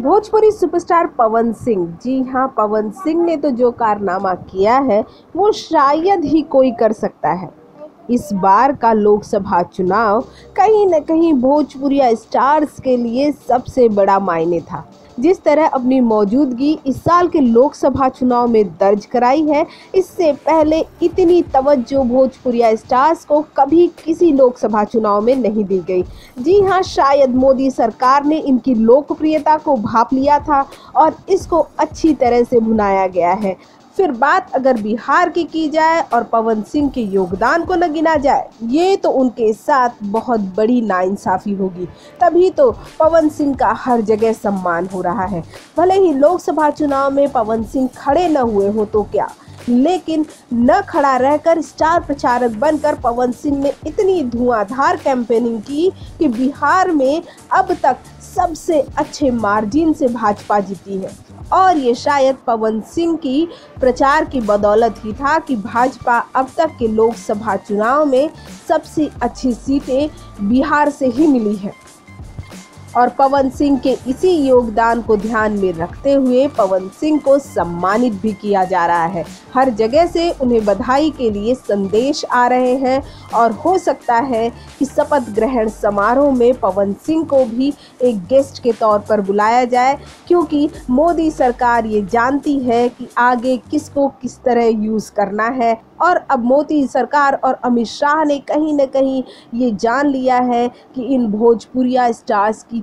Bhojpuri superstar Pawan Singh. जी हाँ पवन सिंह ने तो जो कारनामा किया है, वो शायद ही कोई कर सकता है। इस बार का लोकसभा चुनाव कहीं न कहीं भोजपुरिया स्टार्स के लिए सबसे बड़ा मायने था। जिस तरह अपनी मौजूदगी इस साल के लोकसभा चुनाव में दर्ज कराई है, इससे पहले इतनी तवज्जो भोजपुरिया स्टार्स को कभी किसी लोकसभा चुनाव में नहीं दी गई। जी हाँ शायद मोदी सरकार ने इनकी लोकप्रियता को भाप लिया था और इसको अच्छी तरह से भुनाया गया है। फिर बात अगर बिहार की की जाए और पवन सिंह के योगदान को न गिना जाए, ये तो उनके साथ बहुत बड़ी नाइंसाफ़ी होगी। तभी तो पवन सिंह का हर जगह सम्मान हो रहा है। भले ही लोकसभा चुनाव में पवन सिंह खड़े न हुए हो तो क्या? लेकिन न खड़ा रहकर स्टार प्रचारक बनकर पवन सिंह ने इतनी धुआंधार कैंपेनिंग की कि बिहार में अब तक सबसे अच्छे मार्जिन से भाजपा जीती है। और ये शायद पवन सिंह की प्रचार की बदौलत ही था कि भाजपा अब तक के लोकसभा चुनाव में सबसे अच्छी सीटें बिहार से ही मिली हैं। और पवन सिंह के इसी योगदान को ध्यान में रखते हुए पवन सिंह को सम्मानित भी किया जा रहा है। हर जगह से उन्हें बधाई के लिए संदेश आ रहे हैं और हो सकता है कि शपथ ग्रहण समारोह में पवन सिंह को भी एक गेस्ट के तौर पर बुलाया जाए, क्योंकि मोदी सरकार ये जानती है कि आगे किसको किस तरह यूज़ करना है। और अब मोदी सरकार और अमित शाह ने कहीं ना कहीं ये जान लिया है कि इन भोजपुरिया स्टार्स की